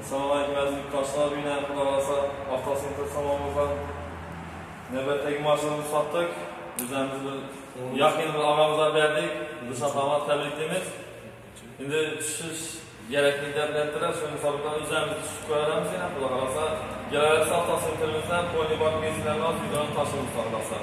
Assalomu alaykum aziz yurtdoshlar. Buyurun Xudo xolasa avtosenter salonimizdan navbatdagi mashinamizni sotdik. O'zimiz bir yaqin bir og'amizga berdik. Bu safar tabriklaymiz. Endi tushish kerakli deblarlar shu hisobdan o'zimiz tushib qo'yamiz yana Xudo xolasa. Galaxy avtosenterimizdan Polybot mesinlarni videoni tashlaymiz Xudo xolasa.